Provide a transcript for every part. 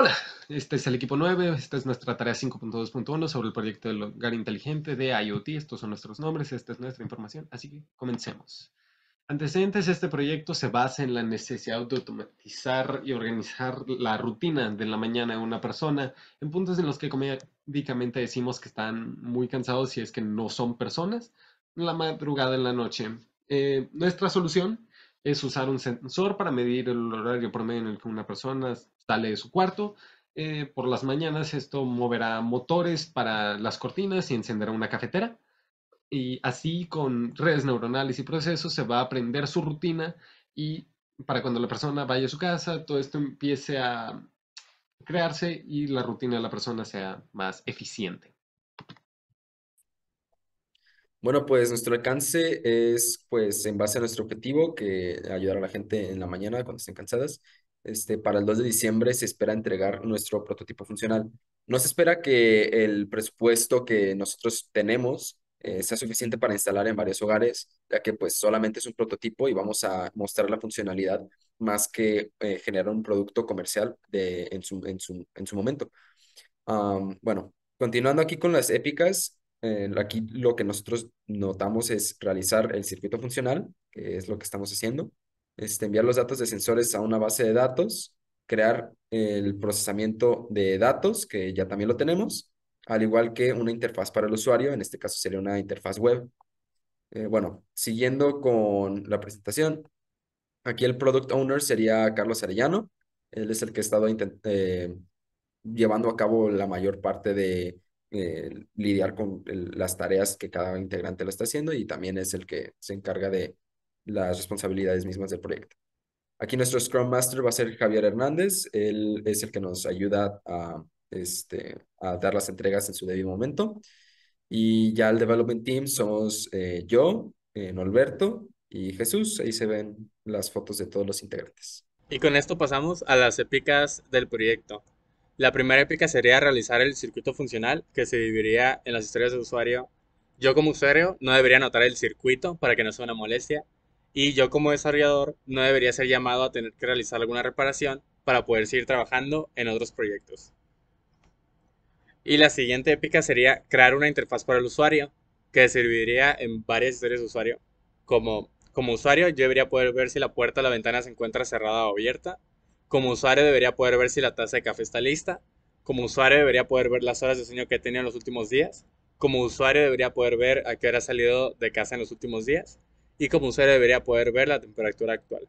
Hola, este es el equipo 9, esta es nuestra tarea 5.2.1 sobre el proyecto del hogar inteligente de IoT. Estos son nuestros nombres, esta es nuestra información, así que comencemos. Antecedentes, este proyecto se basa en la necesidad de automatizar y organizar la rutina de la mañana de una persona en puntos en los que médicamente decimos que están muy cansados si es que no son personas, la madrugada en la noche. Eh, nuestra solución es usar un sensor para medir el horario promedio en el que una persona sale de su cuarto. Eh, por las mañanas esto moverá motores para las cortinas y encenderá una cafetera. Y así con redes neuronales y procesos se va a aprender su rutina y para cuando la persona vaya a su casa, todo esto empiece a crearse y la rutina de la persona sea más eficiente. Bueno, pues nuestro alcance es, pues, en base a nuestro objetivo, que ayudar a la gente en la mañana cuando estén cansadas. Este, para el 2 de diciembre se espera entregar nuestro prototipo funcional. No se espera que el presupuesto que nosotros tenemos eh, sea suficiente para instalar en varios hogares, ya que pues solamente es un prototipo y vamos a mostrar la funcionalidad más que eh, generar un producto comercial de, en, su, en, su, en su momento. bueno, continuando aquí con las épicas, eh, aquí lo que nosotros notamos es realizar el circuito funcional, que es lo que estamos haciendo, este, enviar los datos de sensores a una base de datos, crear el procesamiento de datos, que ya también lo tenemos, al igual que una interfaz para el usuario, en este caso sería una interfaz web. Eh, bueno, siguiendo con la presentación, aquí el Product Owner sería Carlos Arellano, él es el que ha estado eh, llevando a cabo la mayor parte de lidiar con las tareas que cada integrante lo está haciendo y también es el que se encarga de las responsabilidades mismas del proyecto. Aquí nuestro Scrum Master va a ser Javier Hernández, él es el que nos ayuda a, este, a dar las entregas en su debido momento. Y ya el Development Team somos eh, yo, eh, Norberto y Jesús, ahí se ven las fotos de todos los integrantes. Y con esto pasamos a las épicas del proyecto. La primera épica sería realizar el circuito funcional, que se dividiría en las historias de usuario. Yo como usuario no debería anotar el circuito para que no sea una molestia. Y yo como desarrollador no debería ser llamado a tener que realizar alguna reparación para poder seguir trabajando en otros proyectos. Y la siguiente épica sería crear una interfaz para el usuario, que se dividiría en varias historias de usuario. Como, como usuario yo debería poder ver si la puerta o la ventana se encuentra cerrada o abierta, como usuario debería poder ver si la taza de café está lista. Como usuario debería poder ver las horas de sueño que he tenido en los últimos días. Como usuario debería poder ver a qué hora ha salido de casa en los últimos días. Y como usuario debería poder ver la temperatura actual.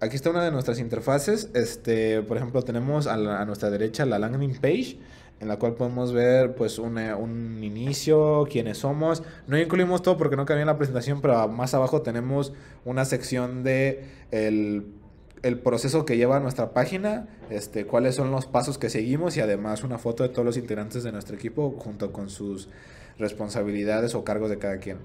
Aquí está una de nuestras interfaces. Este, por ejemplo, tenemos a, nuestra derecha la landing page en la cual podemos ver pues un inicio, quiénes somos. No incluimos todo porque no cabía la presentación, pero más abajo tenemos una sección de el el proceso que lleva nuestra página, este, cuáles son los pasos que seguimos y además una foto de todos los integrantes de nuestro equipo junto con sus responsabilidades o cargos de cada quien.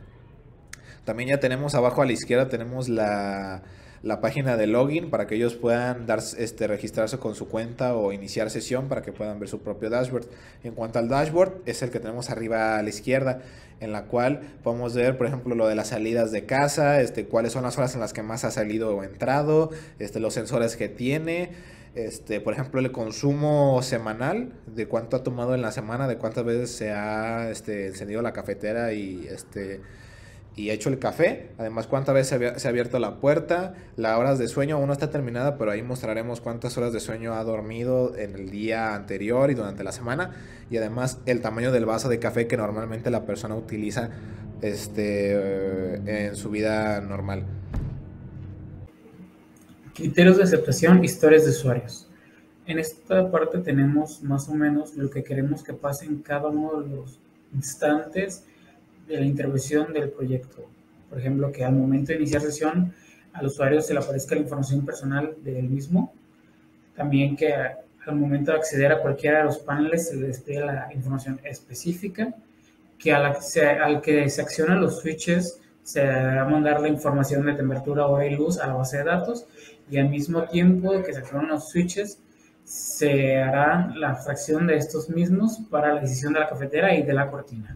También ya tenemos abajo a la izquierda tenemos la, la página de login para que ellos puedan dar, este, registrarse con su cuenta o iniciar sesión para que puedan ver su propio dashboard. En cuanto al dashboard, es el que tenemos arriba a la izquierda, en la cual podemos ver, por ejemplo, lo de las salidas de casa, este, cuáles son las horas en las que más ha salido o entrado, este, los sensores que tiene. Este, por ejemplo, el consumo semanal, de cuánto ha tomado en la semana, de cuántas veces se ha este, encendido la cafetera y este, y hecho el café. Además, cuántas veces se ha abierto la puerta. Las horas de sueño aún está terminada, pero ahí mostraremos cuántas horas de sueño ha dormido en el día anterior y durante la semana. Y además el tamaño del vaso de café que normalmente la persona utiliza este, en su vida normal. Criterios de aceptación, historias de usuarios. En esta parte tenemos más o menos lo que queremos que pase en cada uno de los instantes de la intervención del proyecto. Por ejemplo, que al momento de iniciar sesión al usuario se le aparezca la información personal del mismo. También que al momento de acceder a cualquiera de los paneles se le despliegue la información específica. Que al, al que se accionan los switches se va a mandar la información de temperatura o de luz a la base de datos. Y al mismo tiempo que se accionan los switches, se hará la abstracción de estos mismos para la decisión de la cafetera y de la cortina.